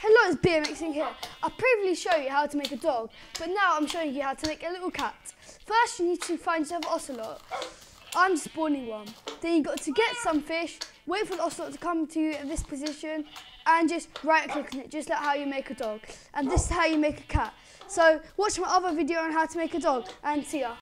Hello, it's BmxSingh here. I previously showed you how to make a dog, but now I'm showing you how to make a little cat. First, you need to find yourself an ocelot. I'm spawning one. Then you've got to get some fish, wait for the ocelot to come to you at this position, and just right click on it, just like how you make a dog. And this is how you make a cat. So watch my other video on how to make a dog, and see ya.